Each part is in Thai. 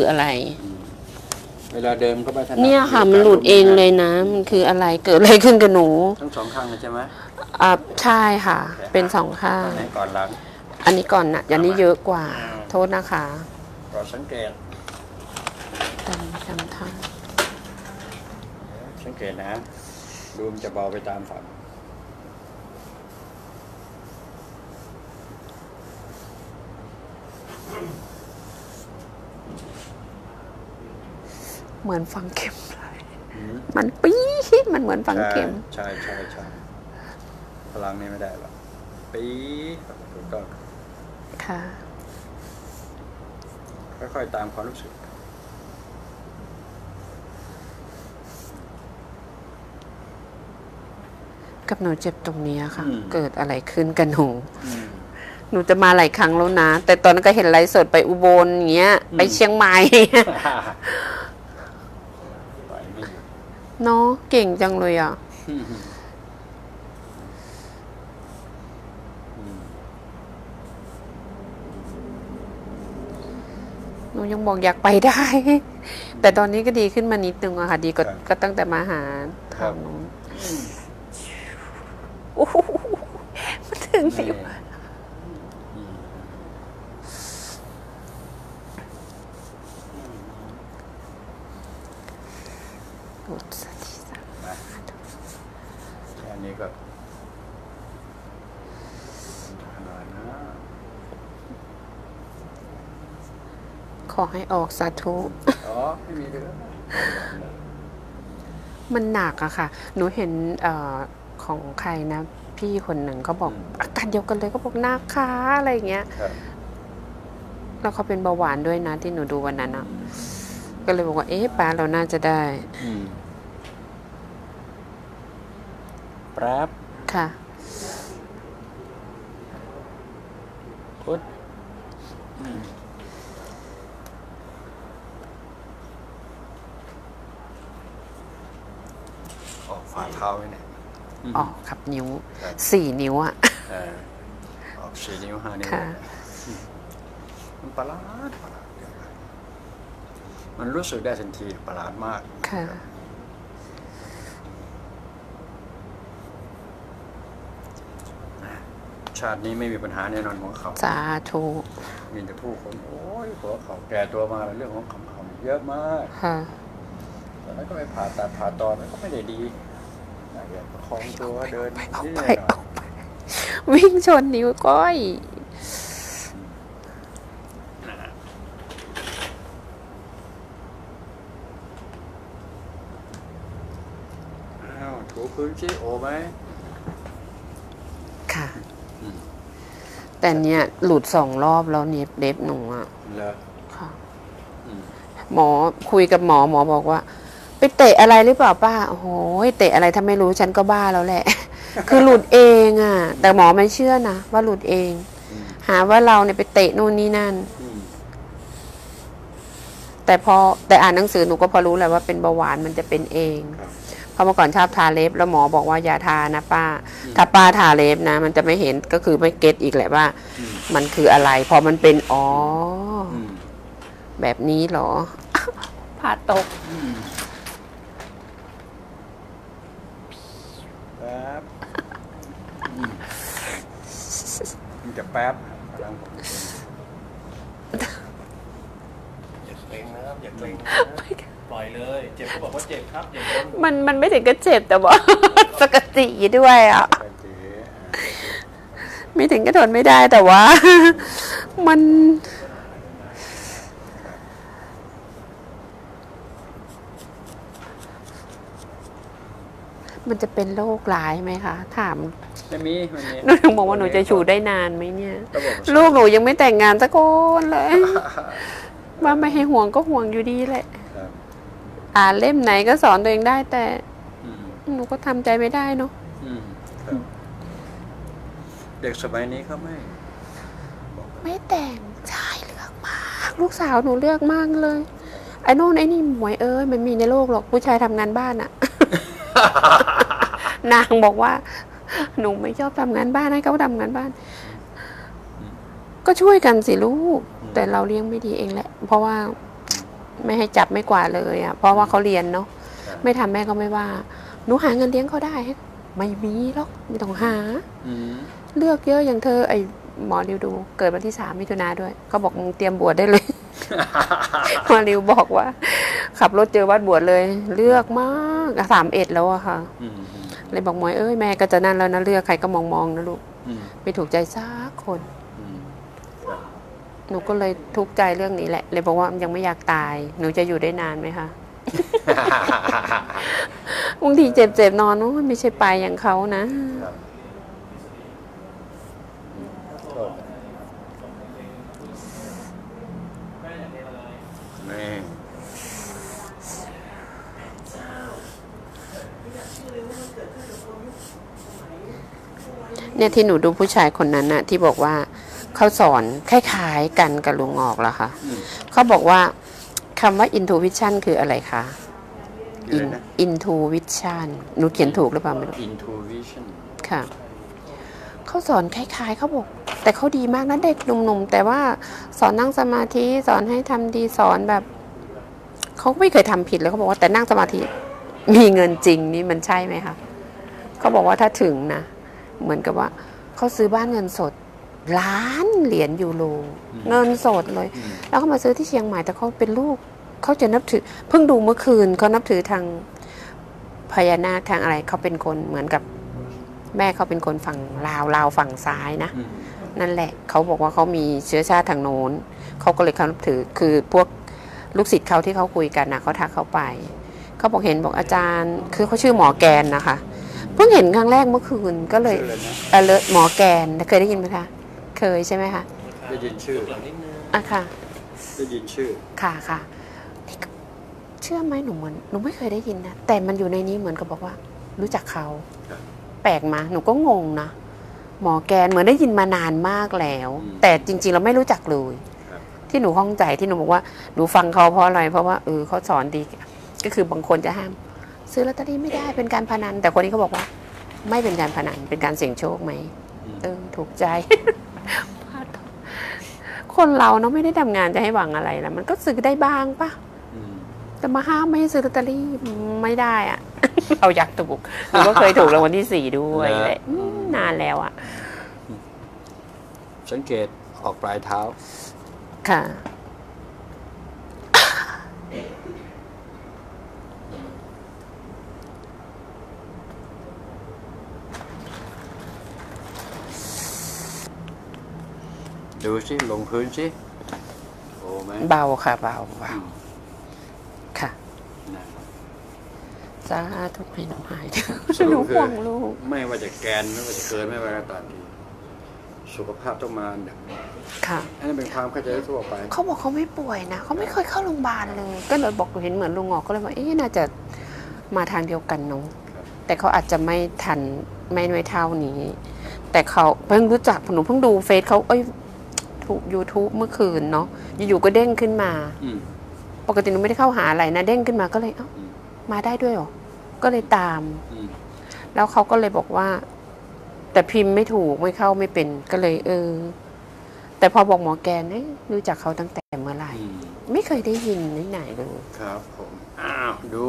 คืออะไร เวลาเดิมก็ไม่ถนัดเนี่ยค่ะมันหลุดเองเลยนะมันคืออะไรเกิดอะไรขึ้นกับหนูทั้งสองข้างเลยใช่ไหมอ่าใช่ค่ะ เป็นสองข้าง อันไหนก่อนหลัง อันนี้ก่อนนะอันนี้เยอะกว่า อ่า โทษนะคะก่อนสังเกตจำจำท่าสังเกตนะดูมันจะเบาไปตามฝัน เหมือนฟังเข็มเลยอืมมันปี๊ดมันเหมือนฟังเข็ม ใช่ใช่ใช่พลังนี้ไม่ได้หรอกปี๊ดถูกต้องค่ะค่อยๆตามความรู้สึกกับหนูเจ็บตรงเนี้ยค่ะอืมเกิดอะไรขึ้นกับหนูอืมหนูจะมาหลายครั้งแล้วนะ แต่ตอนนั้นก็เห็นไลฟ์สดไปอุบลอย่างเงี้ยอืมไปเชียงใหม่ไปไม่หยุด เนาะเก่งจังเลยอะอืมอืมหนูยังบอกอยากไปได้ แต่ตอนนี้ก็ดีขึ้นมานิดนึงอะค่ะ ดีก็ก็ตั้งแต่มาหาทางนู้นโอ้โหมันถึงนี่นิ้วอื หลุดสักทีสักมาแค่นี้ก็ขนาดนะขอให้ออกสาธุ อ๋อ ไม่มีเลยมันหนักอะค่ะ หนูเห็นเออของใครนะ พี่คนหนึ่งเขาบอก อาการเดียวกันเลยก็บอกหนักขาอะไรอย่างเงี้ยครับแล้วเขาเป็นเบาหวานด้วยนะที่หนูดูวันนั้นอะก็เลยบอกว่า เอ๊ะป้าเราน่าจะได้ อื มแป๊บค่ะ พุทอืมออกฝ่าเท้าไว้เนี่ยมออกครับนิ้วครับสี่นิ้วอะเออออกสี่นิ้วห้านิ้วค่ะ มันประหลาดประหลาดมันรู้สึกได้ทันทีประหลาดมากค่ะ ชาตินี้ไม่มีปัญหาแน่นอนของเขาสาธุมีแต่ผู้คนโอ้ยหัวเขาแก่ตัวมาเรื่องของคำคำเยอะมากค่ะตอนนั้นก็ไปผ่าตัดผ่าตอนนั้นก็ไม่ได้ดีอยากประคองตัวเดินไปเอานิดไปหน่อยเอาไปวิ่งชนนิ้วก้อยอ้าวถูพื้นชี้โอไหมค่ะอืม แต่เนี้ยหลุดสองรอบแล้วเน็บเด็บหนูอะเหรอค่ะอืมหมอคุยกับหมอหมอบอกว่า ไปเตะอะไรหรือเปล่าป้าโอ้โหเตะอะไรถ้าไม่รู้ฉันก็บ้าแล้วแหละ คือหลุดเองอะแต่หมอไม่เชื่อนะว่าหลุดเองอืมหาว่าเราเนี่ยไปเตะนู่นนี่นั่นอืมแต่พอแต่อ่านหนังสือหนูก็พอรู้แหละว่าเป็นเบาหวานมันจะเป็นเองค รับเพราะเมื่อก่อนชอบทาเล็บ แล้วหมอบอกว่าอย่าทานะป้า ถ้าป้าทาเล็บนะ มันจะไม่เห็นก็คือไม่เก็ตอีกแหละว่าอืมมันคืออะไร พอมันเป็นอ๋อออืมแบบนี้เหรอผ่าตกอืมแป๊บอืมมันจะแป๊บพลังผมจะเป็นอย่าเกรงนะครับอย่าเกรงนะ ปล่อยเลย เจ็บก็บอกว่าเจ็บครับอย่าทนมันมันไม่ถึงกับเจ็บแต่ว่าสกติด้วยอะไปเจ๊ไม่ถึงก็ทนไม่ได้แต่ว่า มัน มันจะเป็นโรคร้ายไหมคะ ถามไม่มีไม่มีหนูถึงบอกว่าหนูจะอยู่ได้นานไหมเนี่ย ระบบลูกหนูยังไม่แต่งงานสักคนเลย ว่าไม่ให้ห่วงก็ห่วงอยู่ดีแหละครับ อ่านเล่มไหนก็สอนตัวเองได้ แต่อืมหนูก็ทำใจไม่ได้เนาะอืมครับเด็กสมัยนี้เขาไม่ ไม่แต่งชายเลือกมาก ลูกสาวหนูเลือกมากเลยไอ้โน่นไอ้นี่หมวยเอ้ยมันมีในโลกหรอกผู้ชายทำงานบ้านอะนางบอกว่า หนูไม่ชอบทำงานบ้านให้เขาทำงานบ้าน ก็ช่วยกันสิลูก แต่เราเลี้ยงไม่ดีเองแหละ เพราะว่า ไม่ให้จับไม่กว่าดเลยอะเพราะว่าเขาเรียนเนาะครับไม่ทำแม่ก็ไม่ว่าหนูหาเงินเลี้ยงเขาได้ ไม่มีหรอกไม่ต้องหาอืมเลือกเยอะอย่างเธอไอหมอริวดู เกิดวันที่สามมิถุนาด้วยเขาบอกมึงเตรียมบวชได้เลยหมอริวบอกว่า ขับรถเจอวัดบวชเลย เลือกมากสามเอ็ดแล้วอะค่ะอืมอืมเลยบอกหมวยเอ้ยแม่ก็จะนั่นแล้วนะเลือกใครก็มองมองๆนะลูกอืมไม่ถูกใจสักคนอืมครับ หนูก็เลยทุกข์ใจเรื่องนี้แหละ เลยบอกว่ายังไม่อยากตาย หนูจะอยู่ได้นานไหมคะบางทีเจ็บๆนอนโอ้ยไม่ใช่ไปอย่างเขานะครับก็นี่เนี่ยที่หนูดูผู้ชายคนนั้นน่ะ ที่บอกว่า เขาสอนคล้ายๆกันกับลุงออกแล้วค่ะอืมเขาบอกว่าคำว่า intuition คืออะไรคะอะไรนะ intuition หนูเขียนถูกหรือเปล่าไม่รู้ intuition ค่ะเขาสอนคล้าย ๆเขาบอก แต่เขาดีมากนะเด็กหนุ่มๆแต่ว่าสอนนั่งสมาธิสอนให้ทำดีสอนแบบเขาไม่เคยทำผิดเลยเขาบอกว่าแต่นั่งสมาธิมีเงินจริงนี่มันใช่ไหมคะเขาบอกว่าถ้าถึงนะเหมือนกับว่าเขาซื้อบ้านเงินสด ล้านเหรียญยูโรอืมเงินสดเลยอืมแล้วก็มาซื้อที่เชียงใหม่แต่เขาเป็นลูกเขาจะนับถือ เพิ่งดูเมื่อคืนเขานับถือทางพญานาคทางอะไรเขาเป็นคนเหมือนกับแม่เขาเป็นคนฝั่งลาวลาวฝั่งซ้ายนะอืมนั่นแหละเขาบอกว่าเขามีเชื้อชาติทางโน้นเขาก็เลยเขานับถือคือพวกลูกศิษย์เขาที่เขาคุยกันนะเขาทักเขาไปเขาบอกเห็นบอกอาจารย์ คือเขาชื่อหมอแกนนะคะ เพิ่งเห็นครั้งแรกเมื่อคืนก็เลยชื่ออะไรนะเออหมอแกนเคยได้ยินไหมคะ เคยใช่ไหมคะได้ยินชื่อหลังนิดนึงอะค่ะได้ยินชื่อค่ะค่ะนี่ก็เชื่อไหมหนูเหมือนหนูไม่เคยได้ยินนะแต่มันอยู่ในนี้เหมือนกับบอกว่า รู้จักเขาครับแปลกมาหนูก็งงนะหมอแกนเหมือนได้ยินมานานมากแล้ว แต่จริง ๆ เราไม่รู้จักเลยครับที่หนูข้องใจที่หนูบอกว่าหนูฟังเขาเพราะอะไรเพราะว่าเออเขาสอนดี ก็คือบางคนจะห้าม ซื้อลอตเตอรี่ไม่ได้เป็นการพนัน แต่คนนี้เขาบอกว่า ไม่เป็นการพนันเป็นการเสี่ยงโชคไหมอืมเออถูกใจ คนเราเนาะไม่ได้ทำงานจะให้หวังอะไรแล้วมันก็ซื้อได้บ้างปะอืมแต่มาห้ามไม่ให้ซื้อลอตเตอรี่ไม่ได้อะเราอยากถูกหนูก็เคยถูกรางวัลที่สี่ด้วยแหละอืมนานแล้วอะสังเกตออกปลายเท้า ค่ะ ดูสิลงพื้นสิโอ้ไหมเบาค่ะ เบาเบาค่ะนะสาธุให้หนูหายเถอะหนูห่วงลูก ไม่ว่าจะแกนไม่ว่าจะเกินไม่ว่าจะตามทีสุขภาพต้องมาอันดับค่ะอันนั้นเป็นความเข้าใจทั่วไป เขาบอกเขาไม่ป่วยนะเขาไม่เคยเข้าโรงพยาบาลเลย ก็เลยบอกเห็นเหมือนลุงออกก็เลยว่าเอ๊ะน่าจะมาทางเดียวกันเนาะครับแต่เขาอาจจะไม่ทันไม่ไม่เท่านี้ แต่เขาเพิ่งรู้จักหนูเพิ่งดูเฟซเขาเอ้ย ถูก YouTube เมื่อคืนเนาะอยู่ๆก็เด้งขึ้นมา อืมปกติหนูไม่ได้เข้าหาอะไรนะเด้งขึ้นมาก็เลยเอ้าอืมมาได้ด้วยเหรอ ก็เลยตาม อืมแล้วเขาก็เลยบอกว่า แต่พิมพ์ไม่ถูกไม่เข้าไม่เป็นก็เลยเออ แต่พอบอกหมอแกนเอ้ยรู้จักเขาตั้งแต่เมื่อไหร่อืมไม่เคยได้ยินที่ไหนเลย ครับผมอ้าวดู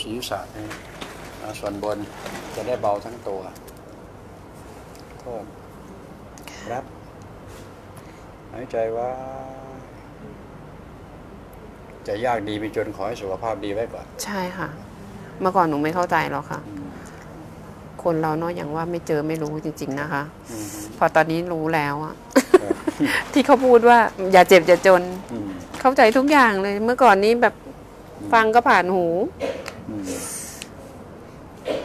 ศีรษะนี่อ่าส่วนบนจะได้เบาทั้งตัวโทษครับ หายใจว่าจะยากดีมีจนขอให้สุขภาพดีไว้ก่อน ใช่ค่ะ เมื่อก่อนหนูไม่เข้าใจหรอกค่ะอืมคนเราเนาะอย่างว่าไม่เจอไม่รู้จริง ๆ นะคะอืมพอตอนนี้รู้แล้วอะครับที่เขาพูดว่า อย่าเจ็บอย่าจนอืมเข้าใจทุกอย่างเลย เมื่อก่อนนี้แบบฟังก็ผ่านหูอืม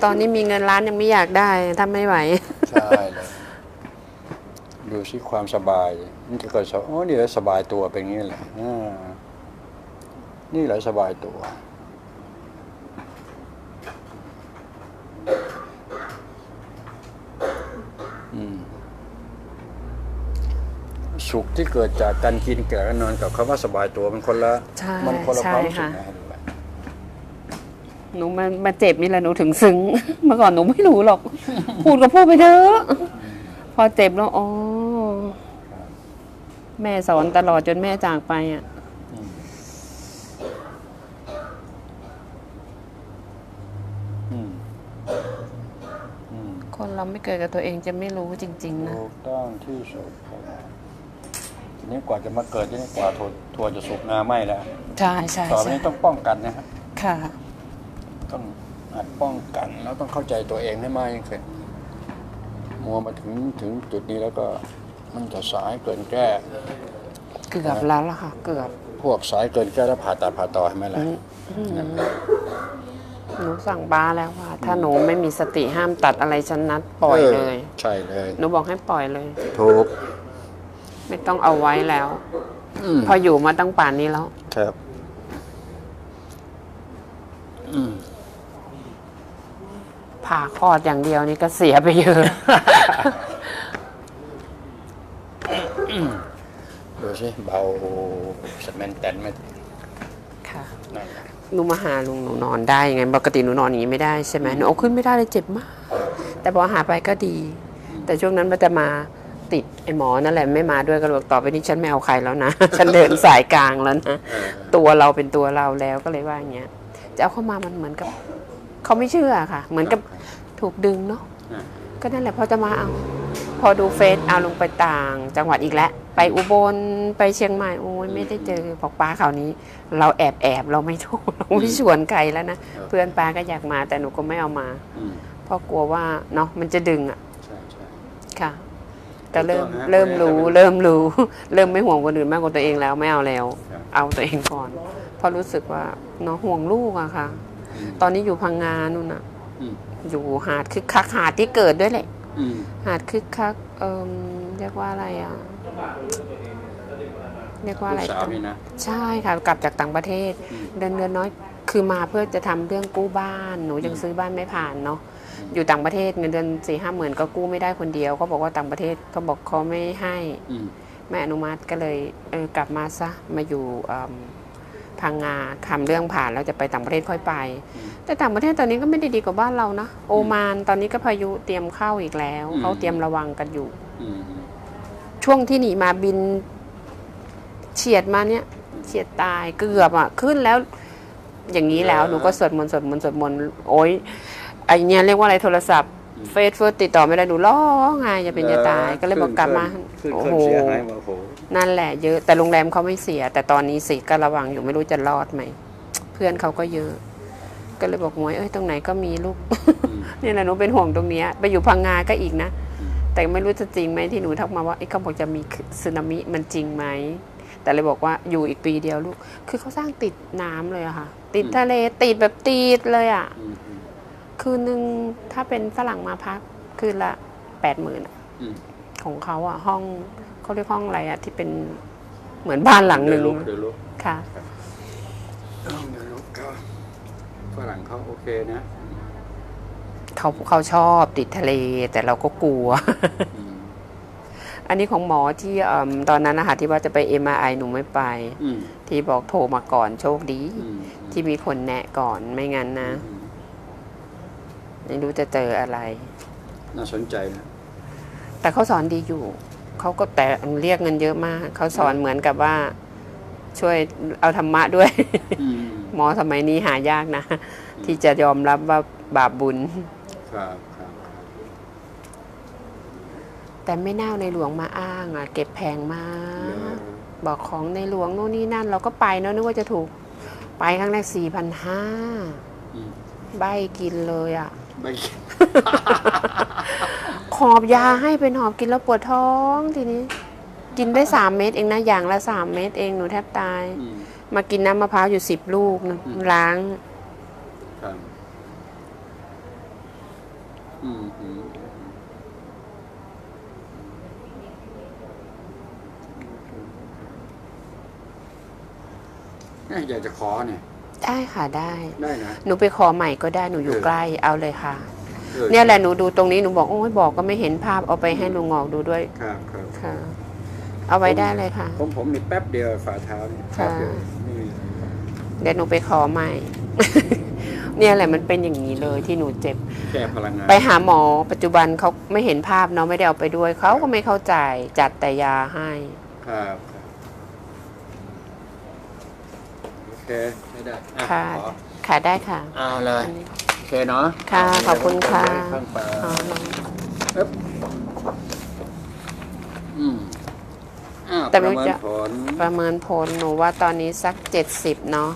ตอนนี้มีเงินล้านยังไม่อยากได้ทำไม่ไหว ใช่เลย ดูสิความสบายนี่ถ้าเกิดสบโอ้นี่แหละสบายตัวเป็นอย่างนี้แหละอ่านี่แหละสบายตัวอืมสุขที่เกิดจากการกินแก่การนอนกับคำว่าสบายตัวมันคนละใช่มัคนละใช่ความรู้สึกค่ะนะดูแลหนูมามาเจ็บนี่แหละหนูถึงซึ้งเมื่อก่อนหนูไม่รู้หรอก พูดก็พูดไปเถอะ พอเจ็บแล้วอ๋อแม่สอนตลอดจนแม่จากไปอะคนเราไม่เกิดกับตัวเองจะไม่รู้จริง ๆ นะต้องที่สุดทีนี้กว่าจะมาเกิดทีนี่กว่าทัวจะสุกงาไม่แล้วใช่ใช่ต่อไปนี้ต้องป้องกันนะฮะค่ะ ต้องหัดป้องกันแล้วต้องเข้าใจตัวเองให้มากยิ่งขึ้น มัวมาถึงถึงจุดนี้แล้วก็มันจะสายเกินแก้ เกือบแล้วล่ะค่ะ เกือบ พวกสายเกินแก้แล้วผ่าตัดผ่าต่อให้ไหมล่ะนั่นแหละหนูสั่งบ้าแล้วว่า ถ้าหนูไม่มีสติห้ามตัดอะไรฉันนัดปล่อยเลย ใช่เลย หนูบอกให้ปล่อยเลย ถูก ไม่ต้องเอาไว้แล้วอืมพออยู่มาตั้งป่านนี้แล้ว ครับอืม ผ่าคลอดอย่างเดียวนี่ก็เสียไปเยอะ ดูสิเบาสแมนแตนไหมค่ะ นั่นแหละหนูมาหาลุงหนูนอนได้ยังไงปกติหนูนอนอย่างนี้ไม่ได้ใช่ไหมหนูเอาขึ้นไม่ได้เลยเจ็บมาก แต่พอหาไปก็ดี แต่ช่วงนั้นมันจะมาติดไอ้หมอนั่นแหละไม่มาด้วยก็เลยบอกต่อไปนี้ฉันไม่เอาใครแล้วนะ ฉันเดินสายกลางแล้วนะเออตัวเราเป็นตัวเราแล้วก็เลยว่าอย่างเงี้ยจะเอาเข้ามามันเหมือนกับ เขาไม่เชื่อค่ะ เหมือนกับถูกดึงเนาะอะก็นั่นแหละพอจะมาเอา พอดูเฟซเอาลงไปต่างจังหวัดอีกแล้ว ไปอุบลไปเชียงใหม่โอ้ยไม่ได้เจอบอกป้าคราวนี้ เราแอบแอบเราไม่ถูกเราไม่ชวนใครแล้วนะเพื่อนป้าก็อยากมาแต่หนูก็ไม่เอามาอืมเพราะกลัวว่าเนาะมันจะดึงอะใช่ใช่ค่ะก็เริ่มถูกต้องฮะเริ่มรู้ไม่ได้เริ่มรู้ เริ่มไม่ห่วงคนอื่นมากกว่าตัวเองแล้วไม่เอาแล้วครับเอาตัวเองก่อนเพราะรู้สึกว่าเนาะห่วงลูกอะค่ะอืม ตอนนี้อยู่พังงานู่นอะอืมอยู่หาดคึกคักหาดที่เกิดด้วยแหละอืมหาดคึกคักเอ่มเรียกว่าอะไรอะเรียกว่าลูอะไรกสาวนี่นะใช่ค่ะกลับจากต่างประเทศอืมเดือนเดือนน้อยคือมาเพื่อจะทำเรื่องกู้บ้านหนูยังซื้อบ้านไม่ผ่านเนาะอยู่ต่างประเทศเงินเดือนสี่ห้าหมื่นก็กู้ไม่ได้คนเดียวเขาบอกว่าต่างประเทศเขาบอกเขาไม่ให้อืมไม่อนุมัติก็เลยเออกลับมาซะมาอยู่เอิ่ม พังงาทำเรื่องผ่านแล้วจะไปต่างประเทศค่อยไป แต่ต่างประเทศตอนนี้ก็ไม่ได้ดีกว่าบ้านเรานะโอมานตอนนี้ก็พายุเตรียมเข้าอีกแล้วอืมเขาเตรียมระวังกันอยู่อืมอืมช่วงที่หนีมาบินเฉียดมาเนี่ยเฉียดตายเกือบอะขึ้นแล้ว อย่างนี้แล้วหนูก็สวดมนต์สวดมนต์สวดมนต์โอ้ยไอเนี้ยเรียกว่าอะไรโทรศัพท์เฟซเฟิร์สติดต่อไม่ได้หนูร้องไห้จะเป็นจะตายก็เลยบอกกลับมาขึ้นโอ้ขึ้นโห เสียหายมาโอ้โหนั่นแหละเยอะแต่โรงแรมเขาไม่เสีย แต่ตอนนี้สิก็ระวังอยู่ไม่รู้จะรอดไหม เพื่อนเขาก็เยอะ ก็เลยบอกหมวยเอ้ยตรงไหนก็มีลูกอืมนี่แหละหนูเป็นห่วงตรงเนี้ยไปอยู่พังงาก็อีกนะอืมแต่ไม่รู้จะจริงไหมที่หนูทักมาว่าไอ้เขาบอกจะมีสึนามิมันจริงไหมแต่เลยบอกว่าอยู่อีกปีเดียวลูก คือเขาสร้างติดน้ำเลยอะค่ะ ติดทะเลติดแบบติดเลยอะอืมอืมคืนหนึ่งถ้าเป็นฝรั่งมาพัก คืนละแปดหมื่นอืมของเขาอะห้อง เขาเรียกห้องอะไรอะที่เป็นเหมือนบ้านหลังหนึ่งเดี๋ยวลุกเดี๋ยวลุกค่ะ เดี๋ยวลุกก็ฝรั่งเขาโอเคนะเขาเขาชอบติดทะเล แต่เราก็กลัว อืมอันนี้ของหมอที่เอิ่มตอนนั้นนะคะที่ว่าจะไป MRI หนูไม่ไป อืมที่บอกโทรมาก่อนโชคดี อืมที่มีคนแนะก่อนไม่งั้นนะ อืมไม่รู้จะเจออะไร น่าสนใจนะ แต่เขาสอนดีอยู่ เขาก็แต่เรียกเงินเยอะมาก เขาสอนเหมือนกับว่า ช่วยเอาธรรมะด้วยอืมหมอสมัยนี้หายากนะ ที่จะยอมรับว่าบาปบุญ ครับครับครับแต่ไม่น่าเอาในหลวงมาอ้างอะ เก็บแพงมาเดี๋ยวกบอกของในหลวงโน่นนี่นั่น เราก็ไปเนอะนึกว่าจะถูก ไปครั้งแรกสี่พันห้าอืมใบกินเลยอะ ไม่ขอบยาให้เป็นหอบกินแล้วปวดท้องทีนี้ กินได้สามเม็ดเองนะอย่างละสามเม็ดเองหนูแทบตาย อืม มากินน้ำมะพร้าวอยู่สิบลูกนะอืม ล้าง ครับอืมอืมเอ๊ะอยากจะขอเนี่ย ได้ค่ะได้ ได้นะ หนูไปขอใหม่ก็ได้หนูอยู่เออ ใกล้เอาเลยค่ะ ออเนี่ยแหละหนูดูตรงนี้หนูบอกโอ้ยบอกก็ไม่เห็นภาพเอาไปให้ลุงงอกดูด้วยครับครับค่ะ เอาไว้ได้เลยค่ะ ผมผมมีแป๊บเดียวฝ่าเท้าเนี่ยค่ะแป๊บเดียวนี่เดี๋ยวหนูไปขอใหม่ เนี่ยแหละมันเป็นอย่างนี้เลยที่หนูเจ็บ แค่พลังงาน ไปหาหมอปัจจุบันเขาไม่เห็นภาพเนาะไม่ได้เอาไปด้วยเขาก็ไม่เข้าใจจัดแต่ยาให้ ครับครับโอ เคไม่ได้อ่ค่ะ ขอค่ะได้ค่ะเอาเลยอันนี้เคเนาะค่ะขอบคุณค่ะ ข้างปลาอ๋อลองเอ๊บอืมอ้าวแต่ปไม่ระรู้เมินจะผลประเมินผลหนูว่าตอนนี้สักเจ็ดสิบเนาะ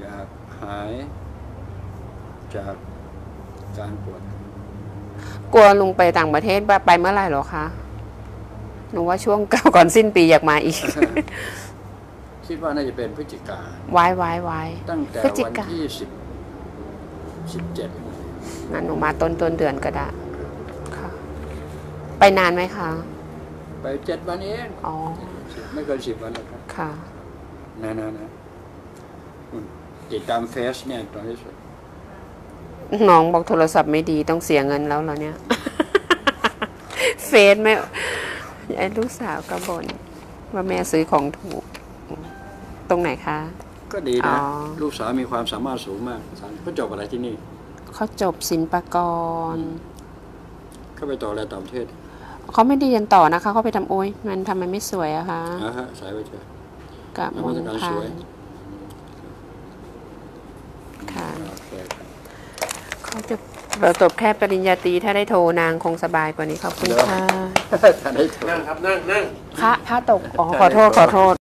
อยากหาย จากการปวดกลัวลุงไปต่างประเทศไปเมื่อไหร่เหรอคะหนูว่าช่วงก่อนสิ้นปีอยากมาอีก คิดว่าน่าจะเป็นพฤศจิกาไว้ไว้ไว้ตั้งแต่พฤศจิวันกาที่สิบสิบเจ็ดงั้นหนูมาต้นต้นเดือนก็ได้ค่ะ ไปนานไหมคะ ไปเจ็ดวันเองอ๋อไม่เกินสิบวันหรอกครับค่ะนะนะนะอืมติดตามเฟซเนี่ยตอนที่สุดน้องบอกโทรศัพท์ไม่ดีต้องเสียเงินแล้วเหรอเนี่ย เฟซไม่ไอ้ลูกสาวก็บ่นว่าแม่ซื้อของถูก ตรงไหนคะ ก็ดีอ๋นะ อ ลูกสาวมีความสามารถสูงมากสารเขาจบอะไรที่นี่ เขาจบศิลปากร เขาไปต่ออะไรต่างประเทศเขาไม่ได้เรียนต่อนะคะเขาไปทำโอ้ยมันทำไมไม่สวยอะคะนะฮะสายไปเถอะ กับนมวันตกรรมพาสวยนค่ะ โอเคครับเขาจะเราจบแค่ปริญญาตรีถ้าได้โทรนางคงสบายกว่านี้ขอบคุณค่ะ ท่านได้ถูก นั่งครับ นั่งนั่ง พระพระตก อ๋อ ขอโทษ ขอโทษ